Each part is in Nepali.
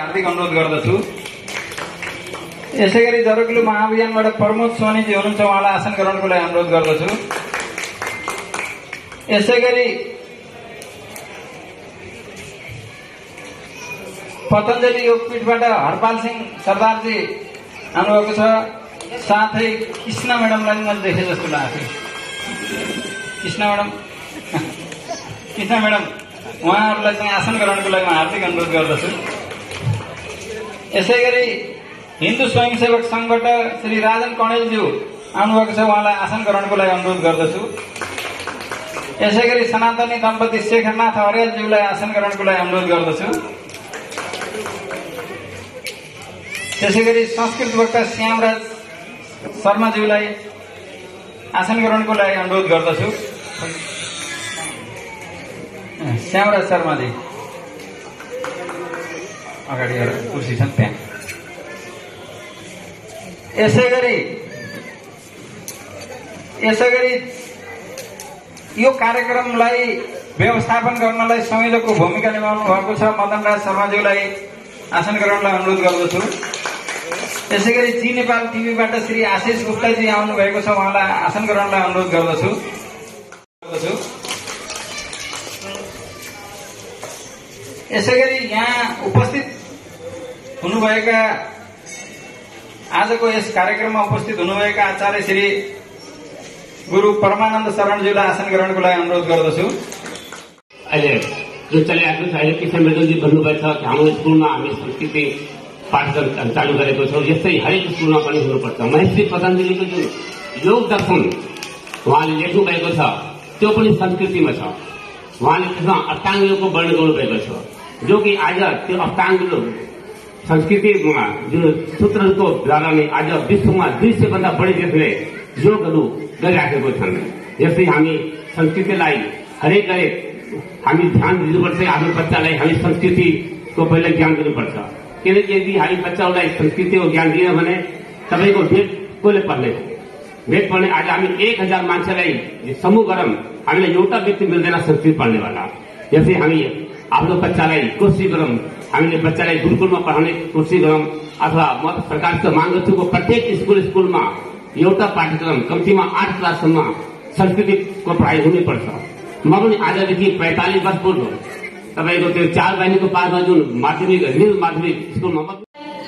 हार्दिक अनुरोध गर्दछु। यसै गरी जरकुलु महाअभियानबाट प्रमोद सोनीजी हुनुहुन्छ उहाँलाई आसन ग्रहणको लागि अनुरोध गर्दछु। यसै गरी पतञ्जलि योगपीठबाट हरपाल सिंह सरदारजी आउनुभएको छ। साथै कृष्ण म्याडमलाई मैले देखेँ जस्तो लागेको थियो कृष्ण म्याडम कृष्ण म्याडम उहाँहरूलाई चाहिँ आसन ग्रहणको लागि म हार्दिक अनुरोध गर्दछु। यसै गरी हिन्दू स्वयंसेवक सङ्घबाट श्री राजन कणेलज्यू आउनुभएको छ। उहाँलाई आसन ग्रहणको लागि अनुरोध गर्दछु। यसै गरी सनातनी दम्पति शेखरनाथ अर्यालज्यूलाई आसन ग्रहणको लागि अनुरोध गर्दछु। त्यसै गरी संस्कृत वक्ता श्यामराज शर्माज्यूलाई आसन ग्रहणको लागि अनुरोध गर्दछु। श्यामराज शर्माजी। अगाडि कुर्सी त्यहाँ। यसै गरी यसै गरी यो कार्यक्रमलाई व्यवस्थापन गर्नलाई संयोजकको भूमिका निभाउनु भएको छ। मदनराज शर्माज्यूलाई आसन ग्रहणलाई अनुरोध गर्दछु। यसै गरी जी नेपाल टिभीबाट श्री आशिष गुप्ताजी आउनु भएको छ उहाँलाई आसन ग्रहणलाई अनुरोध गर्दछु। यसै गरी यहाँ उपस्थित हुनुभएका आजको यस कार्यक्रममा उपस्थित हुनुभएका आचार्य श्री गुरु परमानन्द शरणज्यूलाई आसन ग्रहणको लागि अनुरोध गर्दछु। अहिले जुन चलिआएको छ अहिले मृदुलजी भन्नुभएको छ कि हाम्रो स्कुलमा हामी संस्कृति पाठ्यक्रम चालु गरेको छौँ यस्तै हरेक स्कुलमा पनि हुनुपर्छ। महर्षि पतञ्जलीको जुन योग दर्शन उहाँले लेख्नु भएको छ त्यो पनि संस्कृतिमा छ। उहाँले त्यसमा अष्टाङ्ग योगको वर्णन गर्नुभएको छ जो कि आज त्यो अष्टाङ्ग योग संस्कृतिमा जुन सूत्रहरूको द्वारा नै आज विश्वमा दुई सय भन्दा बढी देशले योगहरू गरिराखेको छन्। यस्तै हामी संस्कृतिलाई हरेक हरेक हामी ध्यान दिनुपर्छ आफ्नो बच्चालाई हामी संस्कृतिको पहिला ज्ञान दिनुपर्छ। किनकि यदि हामी बच्चाहरूलाई संस्कृतिको ज्ञान दियो भने तपाईँको भेट कसले पढ्ने भेट पढ्ने आज हामी एक हजार मान्छेलाई समूह गरौँ हामीलाई एउटा व्यक्ति मिल्दैन संस्कृत पढ्नेवाला यसै हामी आफ्नो बच्चालाई कोसिस गरौँ हामीले बच्चालाई गुरुकुलमा पढाउने कोसिस गरौँ अथवा म सरकारको माग गर्छु प्रत्येक स्कुल स्कुलमा एउटा पाठ्यक्रम कम्तीमा आठ क्लाससम्म संस्कृतिको पढाइ हुनैपर्छ। म पनि आजदेखि पैँतालिस वर्ष पूर्व तपाईँको त्यो चार बहिनीको पासमा जुन माध्यमिक हिल माध्यमिक स्कुलमा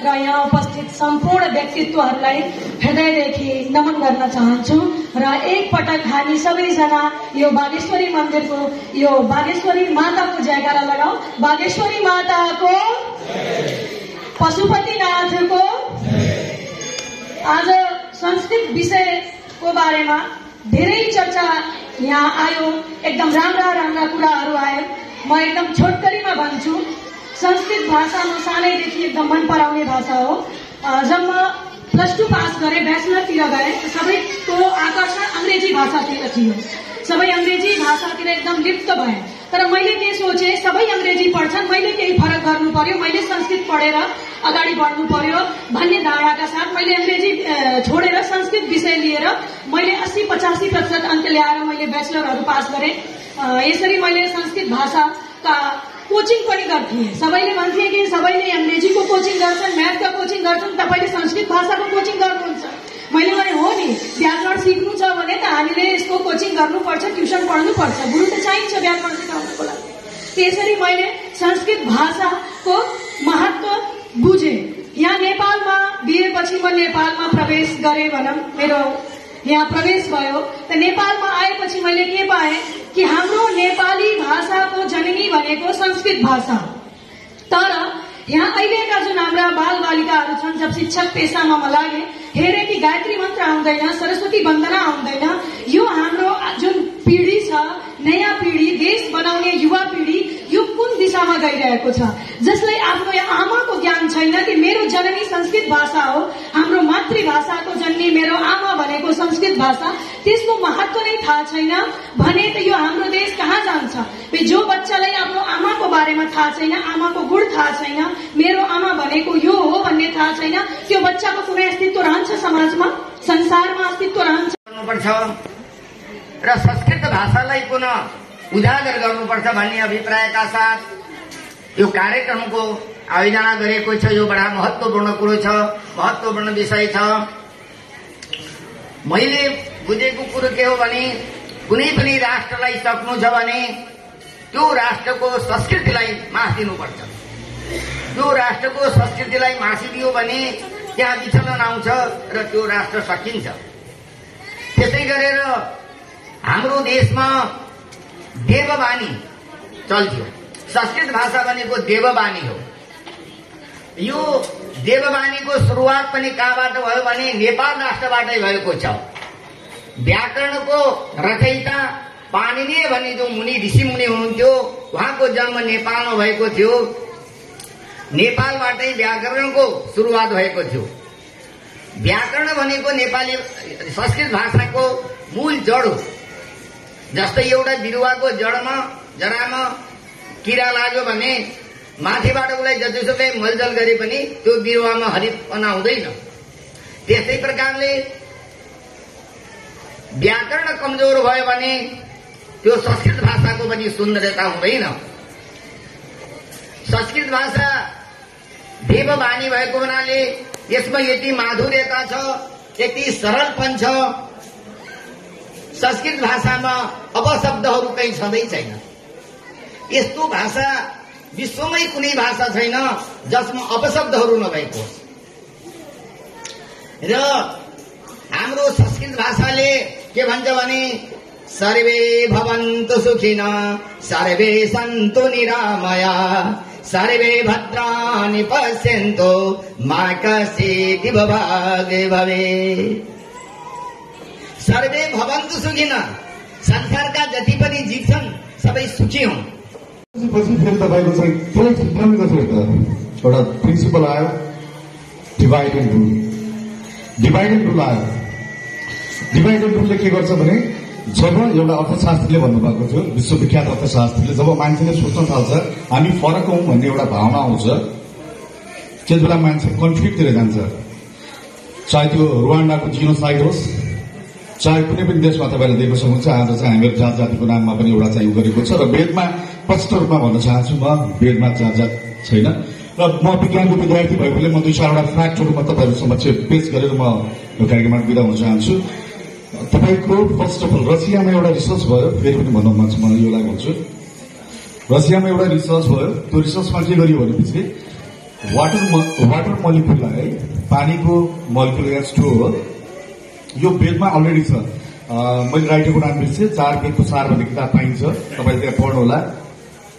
र यहाँ उपस्थित सम्पूर्ण व्यक्तित्वहरूलाई हृदयदेखि नमन गर्न चाहन्छु र एकपटक हामी सबैजना यो बागेश्वरी मन्दिरको यो बागेश्वरी माताको जयगारा लगाऊ। बागेश्वरी माताको पशुपतिनाथको आज संस्कृत विषयको बारेमा धेरै चर्चा यहाँ आयो। एकदम राम्रा राम्रा कुराहरू आयो। म एकदम छोटकरीमा भन्छु। संस्कृत भाषा म सानैदेखि एकदम मन पराउने भाषा हो। जब म प्लस टू पास गरेँ ब्याचलरतिर गएँ सबैको आकर्षण अङ्ग्रेजी भाषातिर थियो। सबै अङ्ग्रेजी भाषातिर एकदम लिप्त भएँ। तर मैले के सोचेँ सबै अङ्ग्रेजी पढ्छन् मैले केही फरक गर्नु पर्यो मैले संस्कृत पढेर अगाडि बढ्नु पर्यो भन्ने धारणाका साथ मैले अङ्ग्रेजी छोडेर संस्कृत विषय लिएर मैले अस्सी पचासी प्रतिशत अङ्क ल्याएर मैले ब्याचलरहरू पास गरेँ। यसरी मैले संस्कृत भाषाका कोचिङ पनि गर्थेँ। सबैले भन्थे कि सबैले अङ्ग्रेजीको कोचिङ गर्छन् म्याथका कोचिङ गर्छन् तपाईँले संस्कृत भाषाको कोचिङ गर्नुहुन्छ। मैले भने हो नि व्याकरण सिक्नु छ भने त हामीले यसको कोचिङ गर्नुपर्छ ट्युसन पढ्नुपर्छ। गुरु त चाहिन्छ व्याकरण सिकाउनको लागि। त्यसरी मैले संस्कृत भाषाको महत्व बुझेँ। यहाँ नेपालमा बिहेपछि म नेपालमा प्रवेश गरेँ भनौँ। मेरो यहाँ प्रवेश भयो। त नेपालमा आएपछि मैले के पाएँ? कि हाम्रो नेपाली भाषाको जननी भनेको संस्कृत भाषा। तर यहाँ अहिलेका जुन हाम्रा बाल बालिकाहरू छन् जब शिक्षक पेसामा लागेँ हेरेँ कि गायत्री मन्त्र आउँदैन सरस्वती वन्दना आउँदैन यो हाम्रो जुन पिँढी छ नयाँ पिँढी देश बनाउने युवा पिँढी यो कुन दिशामा गइरहेको छ? जसलाई आफ्नो आमाको ज्ञान छैन कि मेरो जननी संस्कृत भाषा हो हाम्रो मातृभाषाको जन्मी मेरो आमा भनेको संस्कृत भाषा त्यसको महत्व नै थाहा छैन भने त यो हाम्रो देश कहाँ जान्छ? जो बच्चालाई आफ्नो आमाको बारेमा थाहा छैन आमाको गुण थाहा छैन मेरो आमा भनेको यो हो भन्ने थाहा छैन त्यो बच्चाको कुनै अस्तित्व रहन्छ समाजमा? संसारमा अस्तित्व रहन्छ? र संस्कृत भाषालाई पुनः उजागर गर्नुपर्छ भन्ने अभिप्रायका साथ यो कार्यक्रमको आयोजना गरेको छ यो बडा महत्वपूर्ण कुरो छ महत्वपूर्ण विषय छ मैले बुझेको कुरो के हो भने कुनै पनि राष्ट्रलाई सक्नु छ भने त्यो राष्ट्रको संस्कृतिलाई मासिदिनुपर्छ त्यो राष्ट्रको संस्कृतिलाई मासिदियो भने त्यहाँ विचलन आउँछ र त्यो राष्ट्र सकिन्छ त्यसै गरेर हाम्रो देशमा देववाणी। चल्थ्यो संस्कृत भाषा भनेको देववाणी हो। यो देववाणीको सुरुवात पनि कहाँबाट भयो भने नेपाल राष्ट्रबाटै भएको छ। व्याकरणको रचयिता पाणिनीय भन्ने जो मुनि ऋषि मुनि हुनुहुन्थ्यो उहाँको जन्म नेपालमा भएको थियो। नेपालबाटै व्याकरणको सुरुवात भएको थियो। व्याकरण भनेको नेपाली संस्कृत भाषाको मूल जड हो। जस्तै एउटा बिरुवाको जडमा जरामा किरा लाग्यो भने माथिबाट उसलाई जतिसुकै मलजल गरे पनि त्यो बिरुवामा हरितपना हुँदैन त्यस्तै प्रकारले व्याकरण कमजोर भयो भने त्यो संस्कृत भाषाको पनि सुन्दरता हुँदैन। संस्कृत भाषा देववाणी भएको हुनाले यसमा यति माधुर्यता छ यति सरलपन छ संस्कृत भाषामा अपशब्दहरू कहीँ छँदै छैन। यस्तो भाषा विश्वमै कुनै भाषा छैन जसमा अपशब्दहरू नभएको होस्। र हाम्रो संस्कृत भाषाले के भन्छ भने सर्वे भवन्तु सुखिन सर्वे सन्तु निरामया सर्वे भद्राणि पश्यन्तु मा भागे भवे। सर्वे भवन्तु सुखिन। संसारका जति पनि जीव छन् सबै सुखी हुन्। पछि फेरि तपाईँको चाहिँ त्यही क्षेत्रमा कसरी एउटा प्रिन्सिपल आयो divide and rule divide and rule आयो। डिभाइड एन्ड रुलले के गर्छ भने जब एउटा अर्थशास्त्रीले भन्नुभएको थियो विश्वविख्यात अर्थशास्त्रीले जब मान्छेले सोच्न थाल्छ हामी फरक हौँ भन्ने एउटा भावना आउँछ त्यति बेला मान्छे कन्फ्लिक्टतिर जान्छ। चाहे त्यो रुवान्डाको जिनोसाइड होस् चाहे कुनै पनि देशमा तपाईँले देख्न सक्नुहुन्छ आज चाहिँ हामीहरू जात जातिको नाममा पनि एउटा चाहिँ गरेको छ र वेदमा स्पष्ट रूपमा भन्न चाहन्छु म वेदमा जात जात छैन। र म विज्ञानको विद्यार्थी भएकोले म दुई चारवटा फ्याक्टहरू म तपाईँहरू समक्ष पेश गरेर म यो कार्यक्रमबाट बिदा हुन चाहन्छु। तपाईँको फर्स्ट अफ अल रसियामा एउटा रिसर्च भयो फेरि पनि भन्न मन छ म यो भन्छु रसियामा एउटा रिसर्च भयो त्यो रिसर्चमा के गरियो भनेपछि वाटर वाटर मलिक्युललाई पानीको मलिक्युल एच टू हो यो बेदमा अलरेडी छ। मैले राइटरको नाम बिर्सेँ चार बेदको सार भन्ने किताब पाइन्छ। तपाईँले त्यहाँ पढ्नुहोला।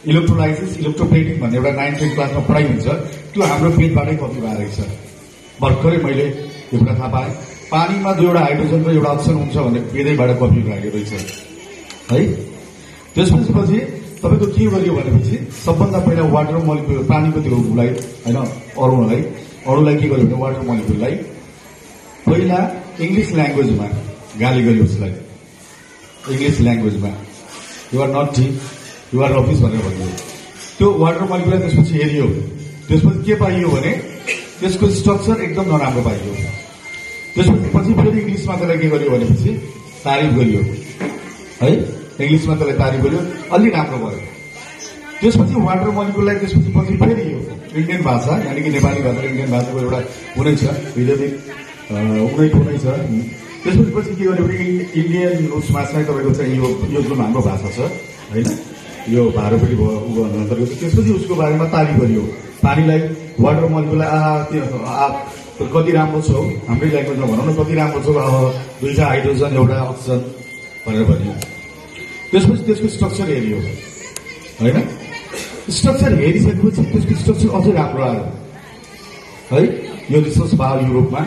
इलेक्ट्रोलाइसिस इलेक्ट्रोप्लेटिङ भन्ने एउटा नाइन टेन क्लासमा पढाइ हुन्छ। त्यो हाम्रो बेदबाटै कपी भएर छ भर्खरै मैले यो कुरा थाहा पाएँ। पानीमा दुईवटा हाइड्रोजन र एउटा अक्सिजन हुन्छ भने बेदैबाट कपी भएको रहेछ। है? त्यसपछि पछि तपाईँको के गरियो भनेपछि सबभन्दा पहिला वाटर मलिक्युल पानीको त्यो उसलाई होइन अरूलाई अरूलाई के गर्यो भने वाटर मलिक्युललाई पहिला इङ्ग्लिस ल्याङ्ग्वेजमा गाली गर्यो उसलाई इङ्ग्लिस ल्याङ्ग्वेजमा युआर नट टी युआर रफिस भनेर भन्यो त्यो वाटर मलिक्युललाई त्यसपछि हेरियो त्यसपछि के पाइयो भने त्यसको स्ट्रक्चर एकदम नराम्रो पाइयो त्यसपछि पछि फेरि इङ्ग्लिसमा त्यसलाई के गर्यो भनेपछि तारिफ गरियो है इङ्ग्लिसमा त्यसलाई तारिफ गर्यो अलि राम्रो भयो त्यसपछि वाटर मलिक्युललाई त्यसपछि पछि फेरि यो इन्डियन भाषा यानि कि नेपाली भाषा इन्डियन भाषाको एउटा हुनै छ रिलेटिभ उनै हुनै छ। त्यसपछि पछि के गर्यो भने इन्डियन उसमा चाहिँ तपाईँको चाहिँ यो यो जुन हाम्रो भाषा छ होइन यो भारोपट्टि भयो उ गर्नु अन्तर्गत त्यसपछि उसको बारेमा तारिफ गरियो। पानीलाई वाटर मलिक्युललाई आहा त्यो आ कति राम्रो छ हौ हाम्रै ल्याङ्ग्वेजमा भनौँ न कति राम्रो छ अब दुईवटा हाइड्रोजन एउटा अक्सिजन भनेर भनियो। त्यसपछि त्यसको स्ट्रक्चर हेरियो। होइन? स्ट्रक्चर हेरिसकेपछि त्यसको स्ट्रक्चर अझै राम्रो आयो। है? यो रिसर्च भयो युरोपमा।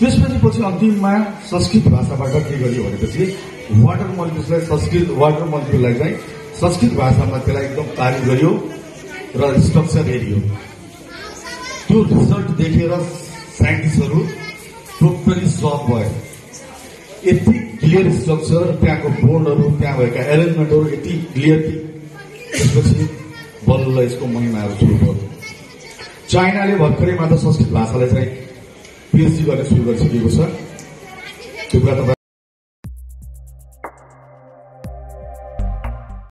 त्यसपछि पछि अन्तिममा संस्कृत भाषाबाट के गरियो भनेपछि वाटर मलिक्युल्सलाई संस्कृत वाटर मलिक्युललाई चाहिँ संस्कृत भाषामा त्यसलाई एकदम तारिफ गरियो र स्ट्रक्चर हेरियो। त्यो रिजल्ट देखेर साइन्टिस्टहरू टोटली सक भयो यति क्लियर स्ट्रक्चर त्यहाँको बोर्डहरू त्यहाँ भएका एरेन्जमेन्टहरू यति क्लियर त्यसपछि बल्ल यसको महिमाहरू सुरु भयो। चाइनाले भर्खरै मात्र संस्कृत भाषालाई चाहिँ पिएचडी गर्न सुरु गरिसकेको छ त्यो कुरा तपाईँ